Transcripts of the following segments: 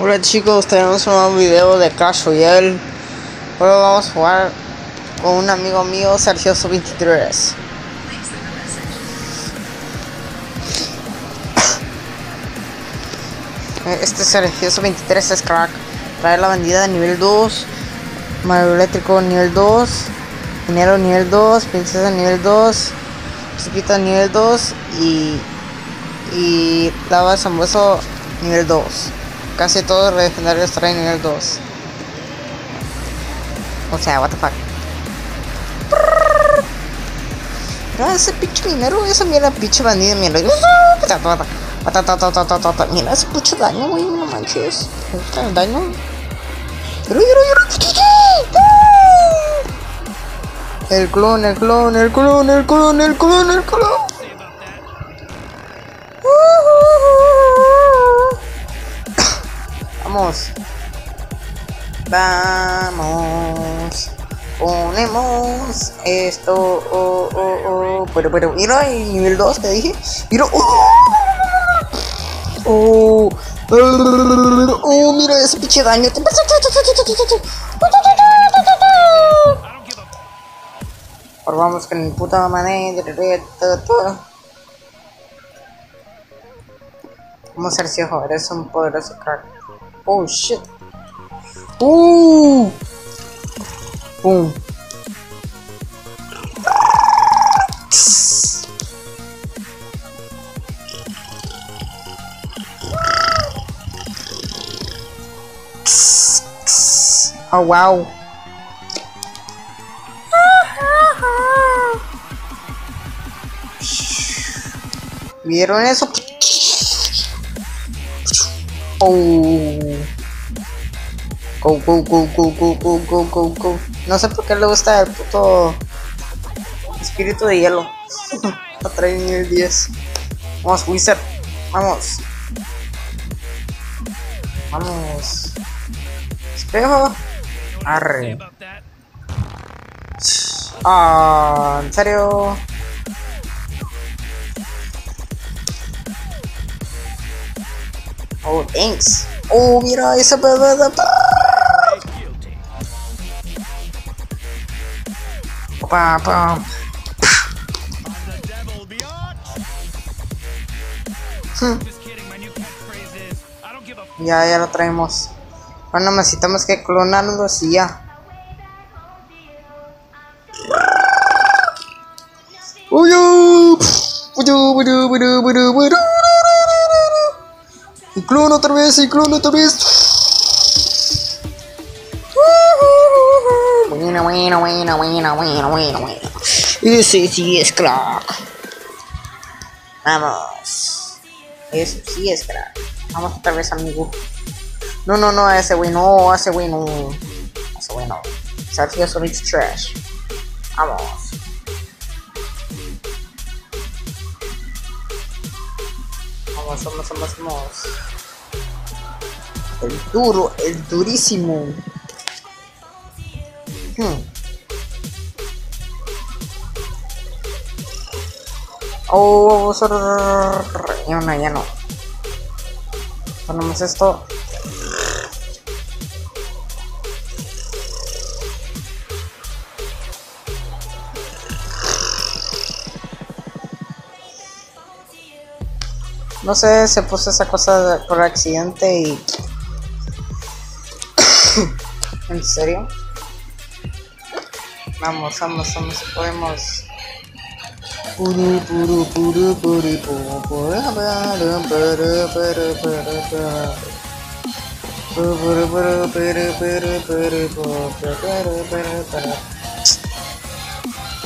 Hola chicos, tenemos un nuevo video de Clash Royale. Ahora vamos a jugar con un amigo mío, Sergioso23. Este Sergioso23 es crack. Trae la bandida de nivel 2, Mario Eléctrico nivel 2, Dinero nivel 2, Princesa nivel 2, Chiquita nivel 2 y, y Lava Zambueso nivel 2. Casi todos los legendarios traen nivel 2. O sea, what the fuck. Mira ese pinche minero, esa mierda pinche bandida, mierda. Mira ese pinche daño, güey, no manches. El daño. Pero, El clon, el clon, el clon, el clon, el clon, el clon. Vamos. Vamos. Ponemos esto. Oh, oh, oh. Pero, pero, mira el nivel 2 te dije. Mira. Oh. Oh. Mira ese pinche daño. Ahora vamos con el puta manera. Vamos a ver si un poderoso crack. Oh shit. Uh. Boom. Oh wow. ¿Vieron eso? Go, go, go, go, go, go, go, go, go. No sé por qué le gusta el puto espíritu de hielo. Lo trae nivel 10. Vamos, Wizard. Vamos. Vamos. Espejo. Arre. Ah, en serio. Oh, thanks. Oh, mira esa bebada. Pa, pa. Ya, ya lo traemos. Bueno, necesitamos que clonarlo y ya. Uy, y clon otra vez, y clon otra vez. Buena, buena, buena, buena, buena, buena, buena. Ese sí es crack. Vamos. Ese sí es crack. Vamos otra vez, amigo. No, no, no, ese güey no, ese güey no. Ese güey no. Sergio Solid Trash. Vamos. Vamos, vamos, vamos, vamos. El duro, el durísimo. Hmm. Oh, ya no, ya no. Ponemos esto. No sé, se puso esa cosa por accidente y... ¿En serio? Vamos, vamos, vamos, podemos.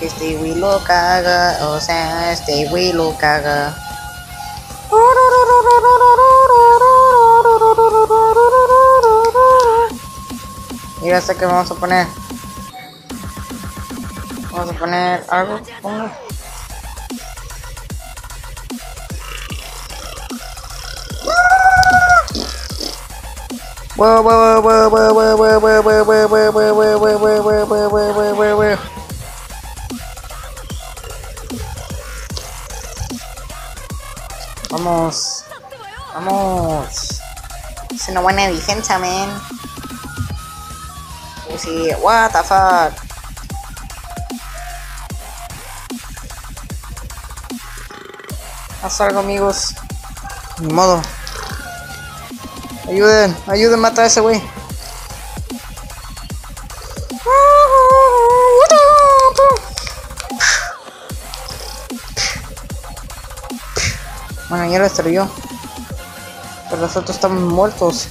Este güey lo caga, o sea, este güey lo caga. Que vamos a poner. Vamos a poner algo. Pongo. Vamos. Vamos. Es una buena defensa, man. Sí, what the fuck. Haz algo, amigos. Ni modo. Ayuden, ayuden, mata a ese güey. Bueno, ya lo destruyó. Pero los otros están muertos.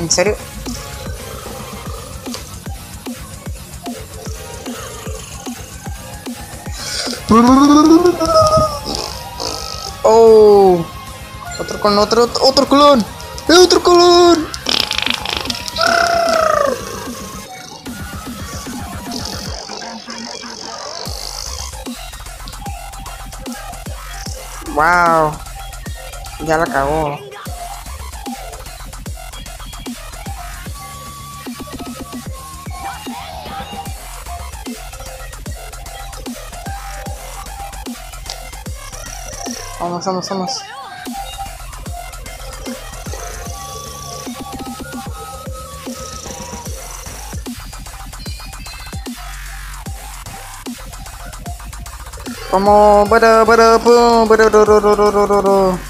¿En serio? Oh, otro con otro, otro clon, ¡Eh, otro clon. Wow, ya la cagó. Vamos, vamos, vamos. Como para para para para para para para para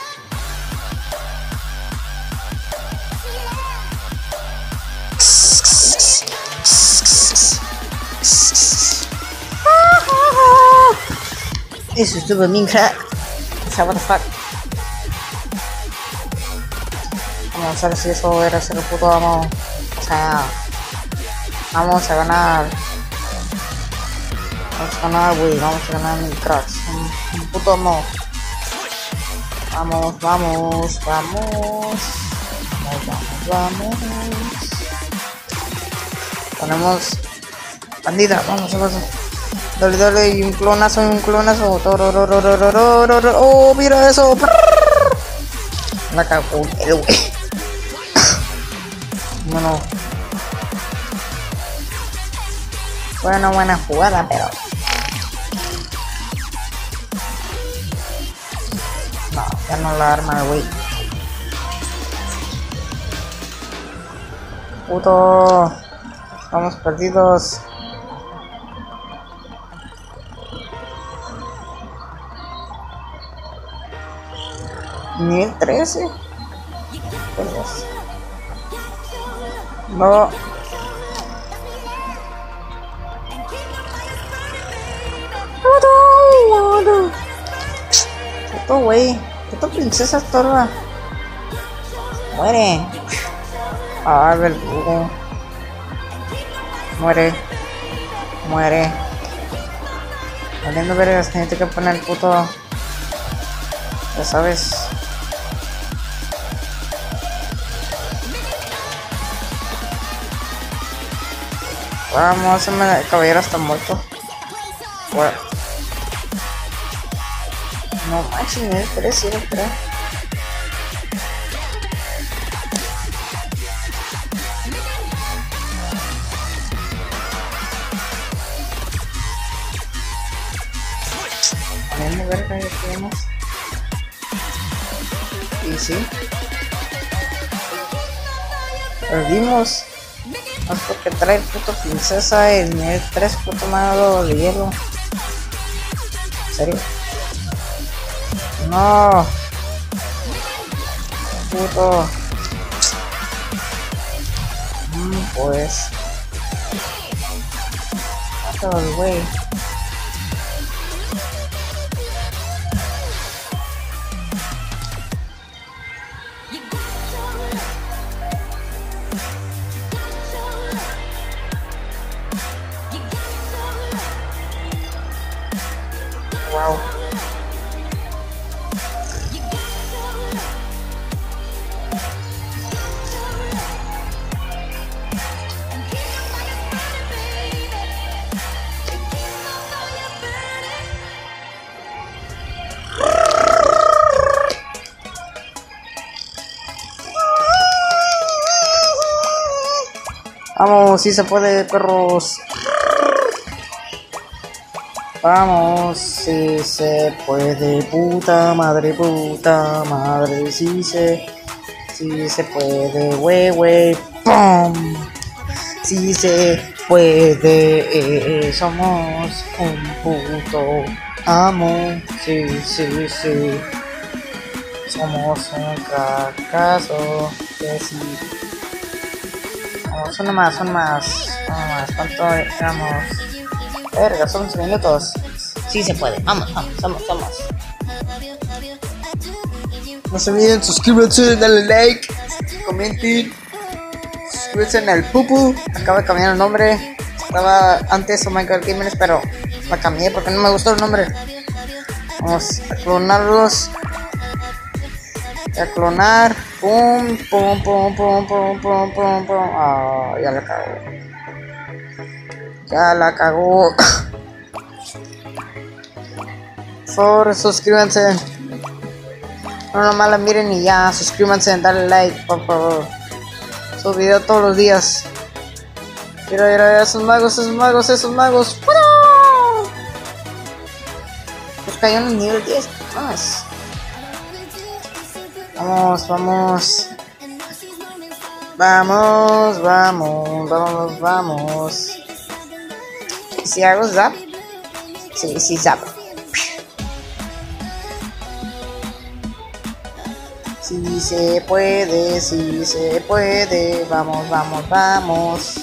Eso estuvo bien crack. O sea, what the fuck. Vamos a ver si eso era ser puto vamos. O sea. Vamos a ganar. Vamos a ganar, güey. Vamos a ganar cracks. Un, un puto amor. Vamos, vamos, vamos. Vamos, vamos, vamos. Ponemos bandida, vamos, vamos. Dale, dale, y un clonazo, y un clonazo. Oh, mira eso. La cagó el güey. Bueno. Bueno, buena jugada, pero. No, ya no la arma el güey. Puto. Vamos perdidos. Nivel 13. Pues, no. Puto güey. Puto princesa torra. Muere. Ah, del jugo. Muere. Muere. Valiendo vergas, gente que pone el puto. Ya sabes. Vamos, el caballero está muerto. Bueno. No manches, nivel 3, sí, creo. Vamos a ver qué tenemos. Y sí. Perdimos. Es porque trae el puto princesa el nivel 3 puto malo de hielo. ¿En serio? No. Puto. Mm, pues. Mátalo el güey. Vamos, si se puede, perros. Vamos, si se puede, puta madre, puta madre, si se, si se puede, wey, wey, pum. Si se puede, eh, somos un puto amo, sí, sí, sí. Somos un fracaso, que sí. Vamos, uno más, más, más. ¿Cuánto éramos? Verga, son 11 minutos. Sí se puede. Vamos, vamos, vamos, vamos. No se olviden, suscríbanse, dale like, comenten. Suscríbanse en el Pupu. Acaba de cambiar el nombre. Estaba antes o Michael Gamers, pero la cambié porque no me gustó el nombre. Vamos a clonarlos. A clonar. Pum, pum, pum, pum, pum, pum, pum, pum. Ah, ya la cagó. Ya la cagó. Por favor, suscríbanse. No nomás la miren y ya, suscríbanse, dale like, por favor. Subo video todos los días. Mira, mira, mira, esos magos, esos magos, esos magos. ¡Fuera! Pues cayó en el nivel 10. Vamos. Vamos, vamos. Vamos, vamos, vamos, vamos. ¿Y si hago zap? Sí, sí, zap. Si se puede, si se puede, vamos, vamos, vamos.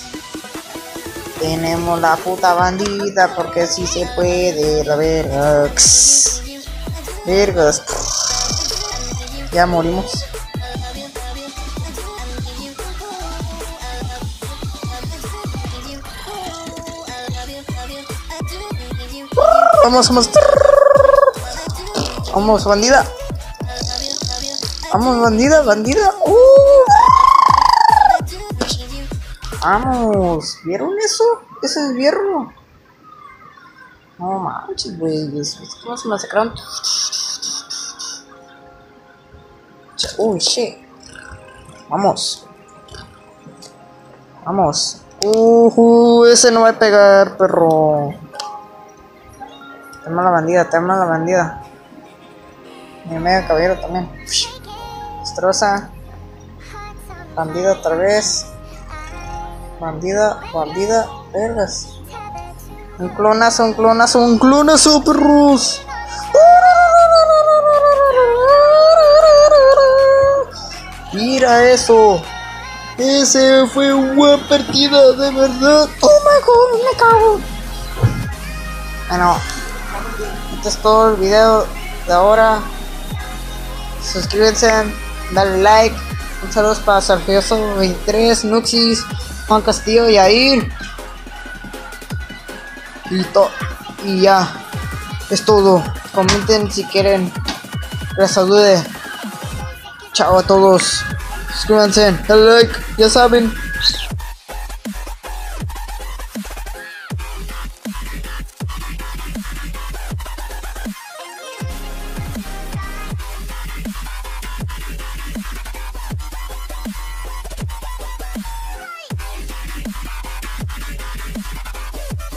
Tenemos la puta bandida porque si se puede, la verga. Vergas. Ya morimos. Vamos, vamos. Vamos, bandida. Vamos, bandida, bandida. Uh. Vamos, ¿vieron eso? Ese es hierro. No manches, güey. ¿Cómo se masacraron? Uy, shit. Vamos. Vamos. Uh, ese no va a pegar, perro. Tema la bandida, tema la bandida. Mi medio caballero también. Destroza. Bandida otra vez. Bandida, bandida, vergas. Un clonazo, un clonazo, un clonazo, perros. Eso. Ese fue una buena partida, de verdad. Oh my god, me cago. Bueno, este es todo el video de ahora. Suscríbanse, dale like. Un saludo para Sargioso 23, Nuxis, Juan Castillo y Air. Y, y ya, es todo. Comenten si quieren les salude. Chao a todos. Suscríbanse, dale like, ya saben.